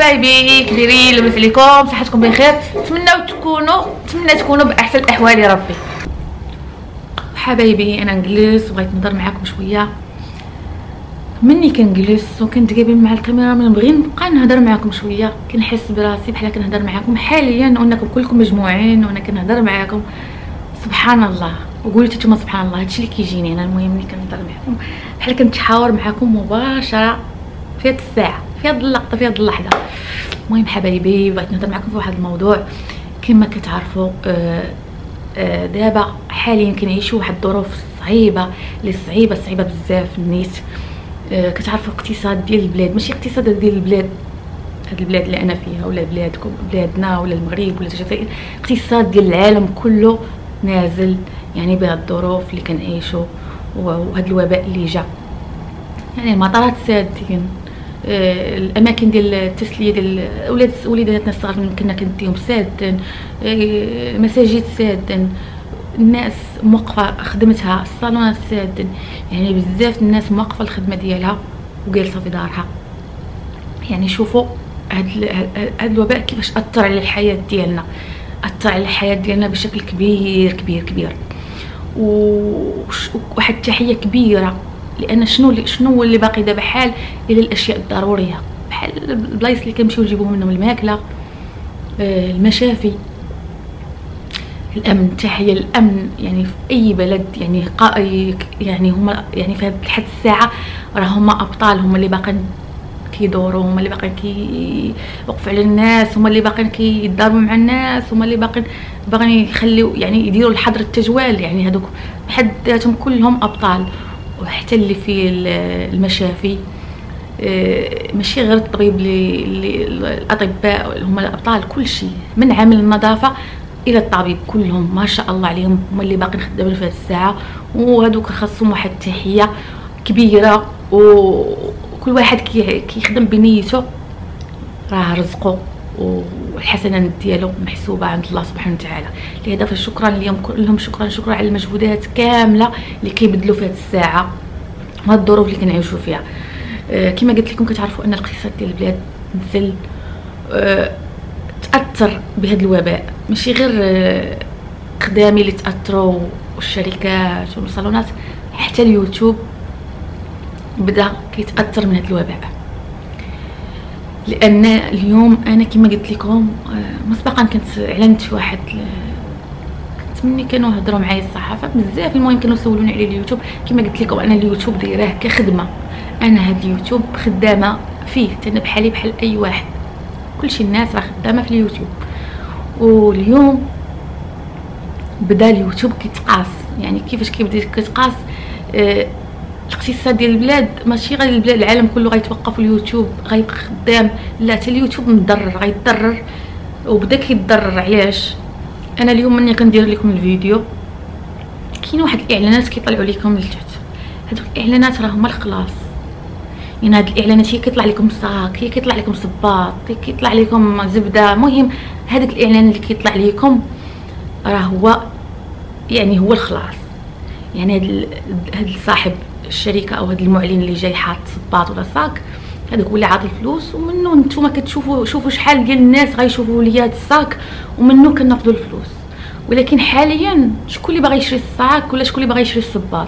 حبايبي كبيرين لاباس عليكم صحتكم بخير. نتمنى تكونوا نتمنى تكونوا بأحسن الاحوال يا ربي. حبايبي أنا نجلس وبغيت نهضر معاكم شوية. مني كنجلس وكنت جايبين مع الكاميرا من بغي نبقى نهضر معاكم شوية. كنحس براسي بحال كنهضر معاكم حاليا وانكم كلكم مجموعين وأنا كنهضر معاكم. سبحان الله. وقلت نتوما سبحان الله هادشي اللي كيجيني أنا المهم ملي كنهضر معاكم. بحال كنتحاور معاكم مباشرة في الساعة. في هاد اللقطة في هاد اللحظة. المهم حبايبي بغيت نهضر معكم في واحد الموضوع. كما كتعرفوا آه آه دابا حاليا كنعيشوا واحد الظروف صعيبة اللي صعيبة صعيبة بزاف النيت. آه كتعرفوا الاقتصاد ديال البلاد ماشي اقتصاد ديال البلاد هاد البلاد اللي أنا فيها ولا بلادكم بلادنا ولا المغرب ولا الجزائر اقتصاد ديال العالم كله نازل يعني بهاد الظروف اللي كنعيشوا وهاد الوباء اللي جا. يعني المطارات سادين. الأماكن ديال التسلية ديال أولاد وليداتنا الصغار كنا كنديهم آه، المساجد سادين الناس موقفة خدمتها الصالونات سادين يعني بزاف الناس موقفة الخدمة ديالها وجالسة في دارها. يعني شوفوا هاد الوباء كيفاش أثر على الحياة ديالنا. أثر على الحياة ديالنا بشكل كبير كبير كبير. وواحد التحية كبيرة. لأن شنو اللي شنو اللي باقي دابا حال إلى الأشياء الضرورية؟ بحال البلايص اللي كنمشيو نجيبو منهم الماكلة آه، المشافي الأمن تحيه الأمن يعني في أي بلد يعني يعني هما يعني في لحد الساعة راه هما أبطال هما اللي باقين كيدوروا هما اللي باقيين كيوقفوا على الناس هما اللي باقيين كيضربوا مع الناس هما اللي باقيين باغيين يخليو يعني يديروا الحظر التجوال يعني هذوك بحد ذاتهم كلهم أبطال. وحتى اللي في المشافي. آه، ماشي غير الطبيب اللي الأطباء هما الأبطال كل شيء. من عامل النظافة إلى الطبيب كلهم. ما شاء الله عليهم هما اللي باقيين خدامين في الساعة. وهذوك خاصهم واحد التحية كبيرة. وكل واحد كيخدم بنيته. راه رزقه. والحسنات ديالو محسوبة عند الله سبحانه وتعالى. لهذا فشكرا اليوم كلهم شكرا شكرا على المجهودات كاملة اللي كيبذلوا في هذه الساعة وهاد الظروف اللي كنعيشوا فيها. آه كما قلت لكم كتعرفوا أن الاقتصاد ديال البلاد نزل آه تأثر بهذا الوباء. ماشي غير آه خدامي اللي تأثروا والشركات والصالونات حتى اليوتيوب بدأ كيتأثر من هذا الوباء. لأن اليوم أنا كما قلت لكم آه، مسبقا كنت إعلنت في واحد كنت مني كانوا هضروا معايا الصحافة بزاف المهم كانوا سولوني على اليوتيوب. كما قلت لكم أنا اليوتيوب دايراه كخدمة. أنا هاد اليوتيوب خدامة فيه أنا بحالي بحال أي واحد. كلشي الناس راه خدامة في اليوتيوب. واليوم بدا اليوتيوب كيتقاس. يعني كيفاش كيبدا كيتقاس؟ آه الاقتصاد ديال البلاد ماشي غير البلاد العالم كله غيتوقف اليوتيوب غيبقى خدام لا حتى اليوتيوب مضرر غيتضرر وبدا كيتضرر علاش؟ أنا اليوم ملي كندير لكم الفيديو. كاين واحد الإعلانات كيطلعوا لكم لتحت هذوك الإعلانات راه هما الخلاص. يعني هاد الإعلانات هي كيطلع لكم صاك هي كيطلع لكم صباط هي كيطلع لكم زبدة. المهم هذاك الإعلان اللي كيطلع لكم راه هو يعني هو الخلاص. يعني هاد هاد صاحب الشركة أو هذا المعلن اللي جاي حاط صباط ولا صاك هذاك هو اللي عاطي الفلوس ومنه نتوما كتشوفوا شوفوا شحال ديال الناس غيشوفوا ليا هذا الصاك ومنه كناخذوا الفلوس. ولكن حاليا شكون اللي باغي يشري الصاك ولا شكون اللي باغي يشري الصباط؟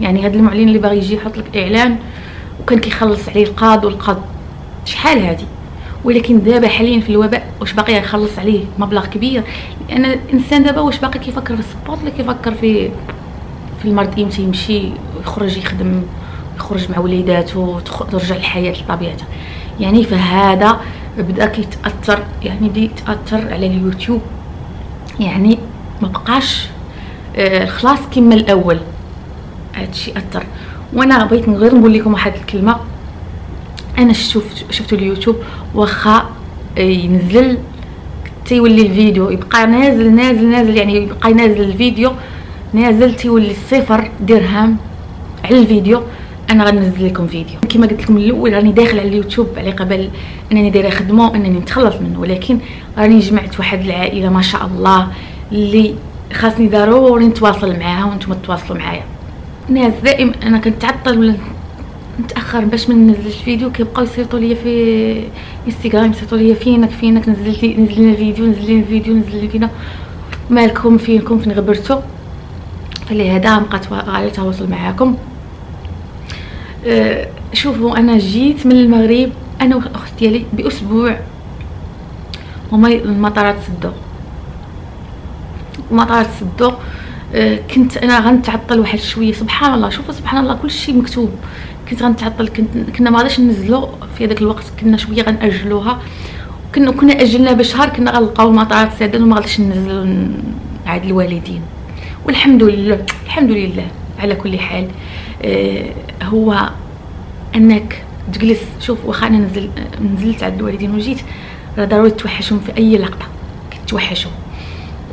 يعني هذا المعلن اللي باغي يجي يحط لك إعلان وكان كيخلص عليه القاض والقاض. شحال هذه ولكن دابا حاليا في الوباء واش باقي يخلص عليه مبلغ كبير؟ لأن الإنسان دابا واش باقي كيفكر في الصباط ولا كيفكر في في المرض إمتى يمشي يخرج يخدم يخرج مع وليداته ترجع الحياة لطبيعتها يعني فهذا بدأ كيتأثر يعني بدأ يتأثر على اليوتيوب. يعني ما بقاش آه خلاص كما الأول. هادشي اثر وأنا بغيت غير نقول لكم واحد الكلمة. أنا شفت شفت اليوتيوب واخا ينزل تيولي الفيديو يبقى نازل نازل نازل يعني يبقى نازل الفيديو نازل تيولي صفر درهم على الفيديو. أنا غنزل لكم فيديو. كما قلت لكم الأول راني داخل على اليوتيوب على قبل أنني دايرة خدمة وأنني نتخلص منه. ولكن راني جمعت واحد العائلة ما شاء الله اللي خاصني ضروري نتواصل معاها وأنتم تواصلوا معايا. ناس دائما أنا كنتعطل ولا نتأخر باش ما ننزل الفيديو كيبقاو يصيفطوا ليا في انستغرام يصيفطوا لي فينك فينك. نزلتي نزلنا فيديو نزلنا فيديو نزلنا فينا. مالكم فينكم؟ فين غبرتو فلهذا بقيت على تواصل معاكم. أه شوفوا أنا جيت من المغرب أنا والاخت ديالي بأسبوع هما المطارات سدوا المطارات سدوا أه كنت أنا غنتعطل واحد شوية. سبحان الله شوفوا سبحان الله كلشي مكتوب. كنت غنتعطل كنت كنا ما غاديش ننزلوا في هذاك الوقت كنا شوية غنأجلوها. كنا كنا أجلنا بشهر كنا غنلقاو المطارات سادين وما غاديش ننزلوا عند الوالدين. والحمد لله الحمد لله. على كل حال آه هو أنك تجلس شوف واخا أنا نزل نزلت عند الوالدين وجيت راه ضروري توحشهم في أي لقطة كتوحشهم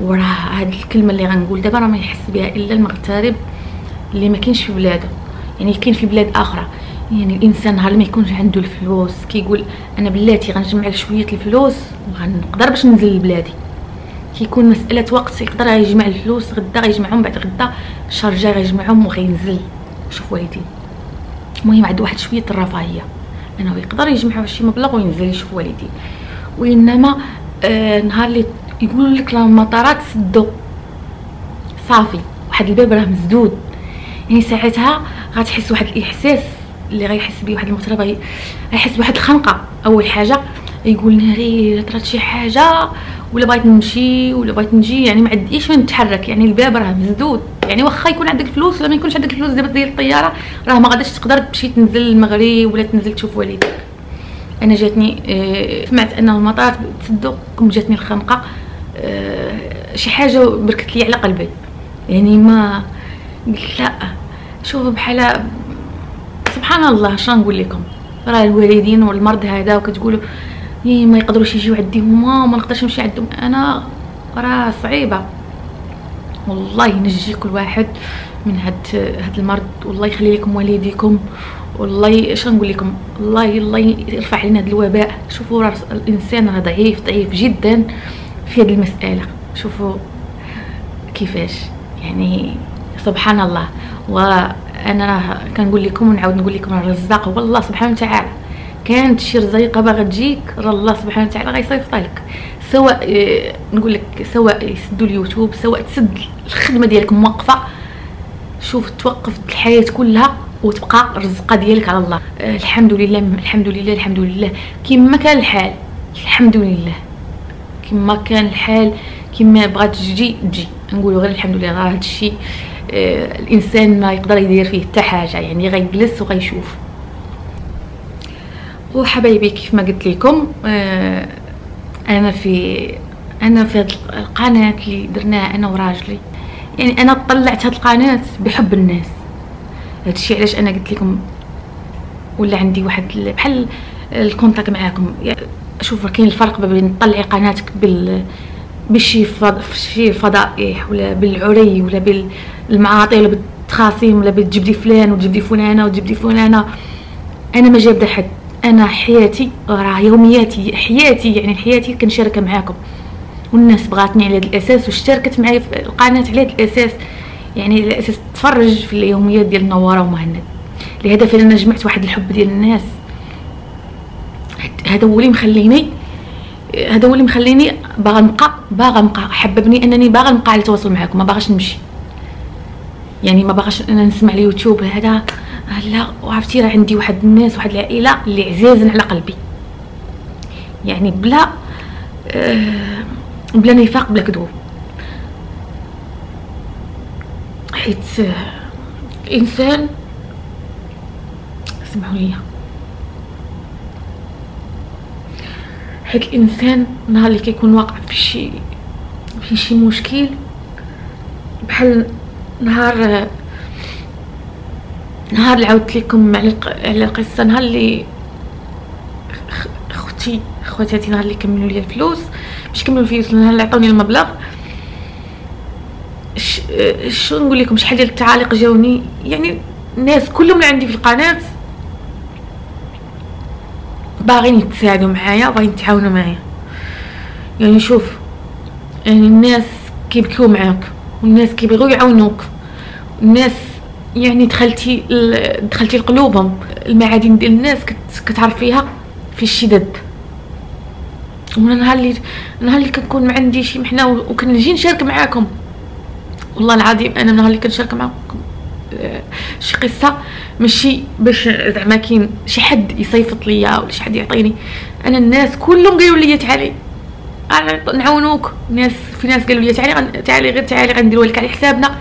وراه هاد الكلمة اللي غنقول دابا راه ما يحس بها إلا المغترب اللي ما كاينش في بلاده. يعني كاين في بلاد آخرى. يعني الإنسان نهار ما يكونش عنده الفلوس كيقول أنا بلاتي غنجمع شوية الفلوس وغنقدر باش ننزل لبلادي. كيكون مسألة وقت يقدر يجمع الفلوس غدا غيجمعهم بعد غدا. الشهر الجاي غيجمعهم وغينزل. شوف والدين المهم عنده واحد شوية الرفاهية. انه يقدر يجمع شي مبلغ وينزل يشوف والدين وإنما آه نهار اللي يقولوا لك المطارات سدوا صافي. واحد الباب راه مسدود. يعني ساعتها غتحس واحد الإحساس اللي غيحس به واحد المغترب غيحس بواحد الخنقة. أول حاجة يقول ناري طرات شي حاجة. ولا بغيت نمشي ولا بغيت نجي يعني ما عنديش فين نتحرك. يعني الباب راه مسدود يعني واخا يكون عندك الفلوس ولا ما يكونش عندك الفلوس دابا ديال الطيارة راه ما غاديش تقدر تمشي تنزل المغرب ولا تنزل تشوف والديك. أنا جاتني آه سمعت ان المطارات تسدوا كم جاتني الخنقة. آه شي حاجة بركت لي على قلبي. يعني ما لا شوف بحال سبحان الله شنو نقول لكم؟ راه الوالدين والمرض هذا وكتقولوا إيه ما يقدروش يجيو عندي هما وما نقدرش نمشي عندهم. أنا راه صعيبة. والله ينجي كل واحد من هاد هاد المرض. والله يخلي لكم والديكم. والله اش نقول لكم؟ الله الله يرفع علينا هاد الوباء. شوفوا راه الإنسان راه ضعيف ضعيف جدا في هاد المسألة. شوفوا كيفاش. يعني سبحان الله. وأنا راه كنقول لكم ونعاود نقول لكم الرزاق. هو الله سبحانه وتعالى. كانت شي رزيقة باغا تجيك راه الله سبحانه وتعالى غيصيفطها لك. سواء آه، نقول لك سواء يسدوا اليوتيوب سواء تسد الخدمة ديالك موقفة شوف توقف الحياة كلها وتبقى الرزقه ديالك على الله. آه، الحمد لله الحمد لله الحمد لله. كما كان الحال الحمد لله. كما كان الحال كما بغات تجي تجي. نقولوا غير الحمد لله راه هادشي آه الإنسان ما يقدر يدير فيه حتى حاجة يعني غيجلس وغيشوف. وحبايبي كيف ما قلت لكم آه أنا في أنا في القناة اللي درناها أنا وراجلي. يعني أنا طلعت هاد القناة بحب الناس. هادشي علاش أنا قلت لكم ولا عندي واحد بحال الكونتاك معاكم. شوف كاين الفرق بين تطلعي قناتك بال بشي فض... شي فضائح ولا بالعري ولا بالمعاطي ولا بالتخاصيم ولا بتجبدي فلان وتجبدي فلانة وتجبدي فلانة. أنا ما جابده حد. أنا حياتي راه يومياتي حياتي يعني حياتي كنشاركها معاكم. والناس بغاتني على هذا الأساس واشتركت معايا في القناة على هذا الأساس. يعني على أساس تفرج في اليوميات ديال نواره ومهند. لهدف أنا جمعت واحد الحب ديال الناس. هذا هو اللي مخليني هذا هو اللي مخليني باغا نبقى باغا نبقى حببني أنني باغا نبقى على تواصل معكم ما باغاش نمشي. يعني ما باغاش أنا نسمع اليوتيوب هذا. لا وعرفتي راه عندي واحد الناس واحد العائلة اللي عزازن على قلبي. يعني بلا آه بلا نفاق بلا كذوب. حيت الانسان اسمحوا لي. حيت الإنسان نهار اللي كيكون واقع في شي في شي مشكل بحال نهار نهار اللي عاودت لكم على القصة نهار اللي أختي خواتاتي نهار اللي كملوا لي الفلوس. باش كملوا الفلوس نهار اللي عطوني المبلغ. شو نقول لكم شحال ديال التعاليق جاوني؟ يعني الناس كلهم اللي عندي في القناة باغيين يتساعدوا معايا باغيين يتعاونوا معايا. يعني شوف يعني الناس كيبكيو معاك والناس كيبغيو يعاونوك الناس يعني دخلتي دخلتي لقلوبهم المعادن ديال الناس كتعرفيها في الشدد وأنا نهار اللي نهار اللي كنكون عندي شي محنة وكنجي نشارك معاكم. والله العظيم أنا نهار اللي كنشارك معاكم آه، شي قصة ماشي باش زعما كاين شي حد يصيفط ليا ولا شي حد يعطيني. أنا الناس كلهم قالوا لي تعالي. نعاونوك. ناس في ناس قالوا لي تعالي تعالي غير تعالي غنديروا لك على حسابنا.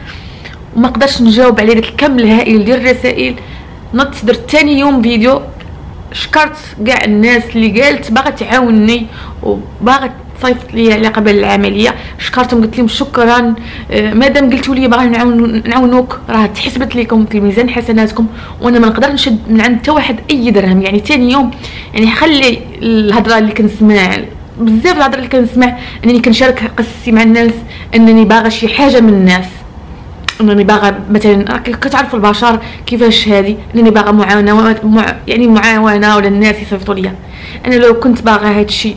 وما قدرتش نجاوب على داك الكم الهائل ديال الرسائل. نط درت ثاني يوم فيديو شكرت كاع الناس اللي قالت باغا تعاونني وباغا تصيفط لي على قبل العملية. شكرتهم قلت لهم شكرا. آه، مادام قلتوا لي باغا نعاون نعاونوك راه تحسبت لكم في ميزان حسناتكم. وأنا ما نقدر نشد من عند حتى واحد أي درهم. يعني ثاني يوم يعني خلي الهضرة اللي كنسمع بزاف الهضرة اللي كنسمع. أنني كنشارك قصتي مع الناس أنني باغا شي حاجة من الناس. إنني باغا مثلا كتعرفوا البشر كيفاش هذه إنني باغا معاونة مع يعني معاونة ولا الناس يصيفطوا ليا. أنا لو كنت باغا هذا الشيء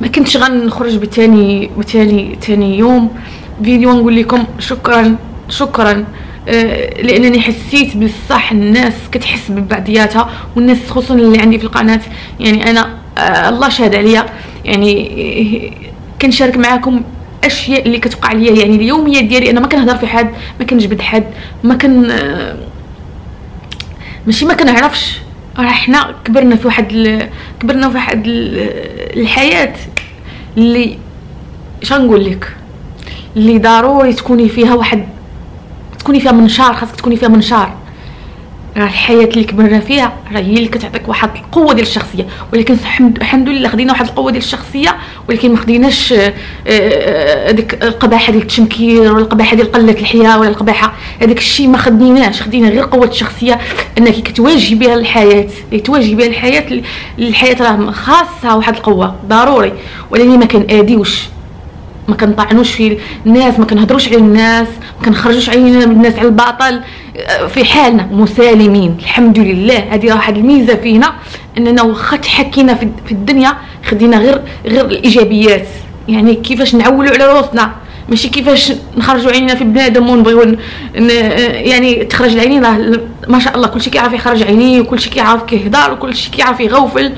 ما كنتش غنخرج بثاني بثاني ثاني يوم. فيديو نقول لكم شكرا شكرا. آه لأنني حسيت بالصح الناس كتحس ببعضياتها والناس خصوصا اللي عندي في القناة. يعني أنا آه الله شهد عليا. يعني آه، كنشارك معاكم أشياء اللي كتوقع عليا. يعني اليوميه ديالي أنا ما كنهضر في حد ما كنجبد حد ما كن آه، ماشي ما كنعرفش. راه حنا كبرنا في واحد ال... كبرنا في واحد ال... الحياة اللي شنقول لك؟ اللي ضروري تكوني فيها واحد تكوني فيها منشار خاصك تكوني فيها منشار. راه الحياة اللي كبرنا فيها راه هي اللي كتعطيك واحد القوة ديال الشخصية. ولكن الحمد لله خدينا واحد القوة ديال الشخصية ولكن ما خديناش آه، آه، هذيك القباحة ديال التشمكير ولا القباحة ديال قلة الحياة ولا القباحة هذاك الشيء ما خديناش. خدينا غير قوة الشخصية أنك كتواجهي بها الحياة. تواجهي بها الحياة الحياة راه خاصها واحد القوة ضروري. ولكن ما كنأديوش. ما كنطعنوش في الناس ما كنهضروش على الناس ما كنخرجوش من الناس على الباطل. في حالنا مسالمين الحمد لله هذه واحد الميزة فينا أننا واخا تحكينا في الدنيا خدينا غير غير الإيجابيات. يعني كيفاش نعولوا على روسنا ماشي كيفاش نخرجوا عينينا في بنادم ونبغيو يعني تخرج العينين. ما شاء الله كلشي كيعرف يخرج عينيه وكلشي كيعرف كيهضر وكلشي كيعرف يغوفل.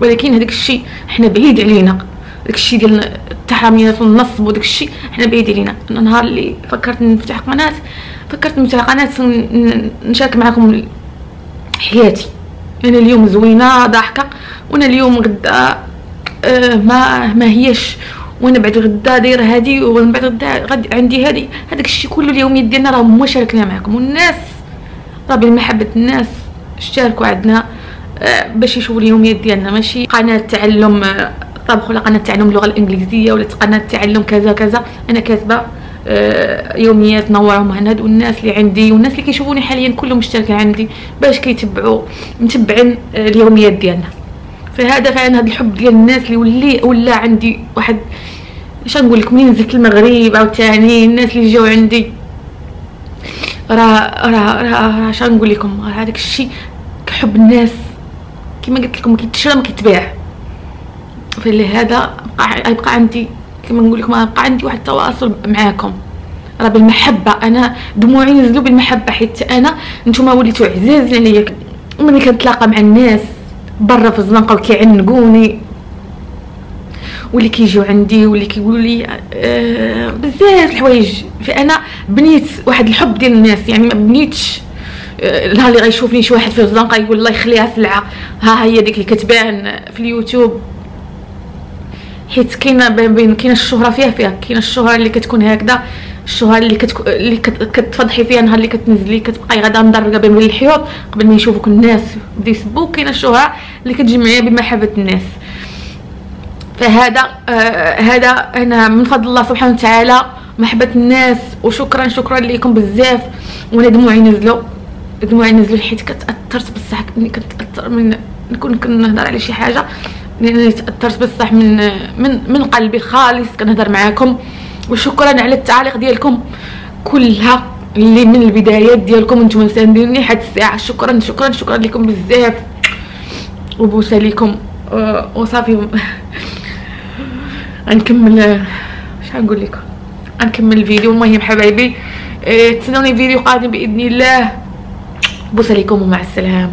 ولكن هذاك الشيء حنا بعيد علينا. داك الشيء ديال التحرميات والنصب وداك الشيء. حنا بعيد علينا. النهار اللي فكرت نفتح قناة فكرت نفتح قناة نشارك معكم حياتي. أنا اليوم زوينة ضاحكة. وأنا اليوم غدا آه ما ما هيش. وأنا بعد غدا دايرة هادي ومن بعد غدا غد عندي هادي. هذاك الشيء كله اليوميات ديالنا راه هما شاركنا معكم والناس راه بمحبه الناس اشتركوا عندنا آه باش يشوفوا اليوميات ديالنا ماشي؟ قناة تعلم آه طبخ ولا قناة تعلم اللغة الإنجليزية ولا قناة تعلم كذا كذا. أنا كاتبة آه، يوميات نورهم مهند والناس اللي عندي والناس اللي كيشوفوني حاليا كلهم مشتركين عندي باش كيتبعوا متبعين آه، اليوميات ديالنا. فهذا فعلا هذا الحب ديال الناس اللي ولي ولا عندي واحد اش نقول لك منين نزلت المغرب عاوتاني الناس اللي جاو عندي. راه راه راه اش نقول لكم هذاك الشيء كحب الناس كما قلت لكم كيتشرى ما كيتباع. فلهذا بقى يبقى عندي كما نقول لكم بقى عندي واحد التواصل معاكم. راه بالمحبة أنا دموعي نزلوا بالمحبة حيت أنا نتوما وليتوا عزاز عليا. ملي كنتلاقى مع الناس برا في الزنقة وكيعنقوني. واللي كيجيو عندي واللي كيقولوا لي آه بزاف الحوايج. فانا بنيت واحد الحب ديال الناس يعني ما بنيتش آه اللي غيشوفني شي واحد في الزنقة يقول الله يخليها سلعه ها هي ديك اللي كتبان في اليوتيوب. حيت كاينة بين كاينة الشهرة فيها فيها كاينة الشهرة اللي كتكون هكذا الشهرة اللي كتك... اللي كتفضحي فيها نهار اللي كتنزلي كتبقاي غادا مدرقه بين الحيوط قبل ما يشوفوك الناس بدا يسبوك كاينة الشهرة اللي كتجمعيها بمحبه الناس. فهذا آه هذا أنا من فضل الله سبحانه وتعالى محبه الناس وشكرا شكرا لكم بزاف. وأنا دموعي نزلوا دموعي نزلوا حيت كتأثرت بصح ملي كتاثر من نكون كنهضر على شي حاجة. لأنني تأثرت بصح من من من قلبي خالص. كنهضر معاكم. وشكرا على التعاليق ديالكم كلها اللي من البدايات ديالكم. نتوما مسانديني حتى الساعة. شكرا شكرا شكرا لكم بزاف. وبوسه لكم. وصافي. غنكمل. اش غنقول لكم؟ غنكمل الفيديو. المهم حبايبي آه، تسنوني فيديو قادم بإذن الله. بوس عليكم ومع السلامة.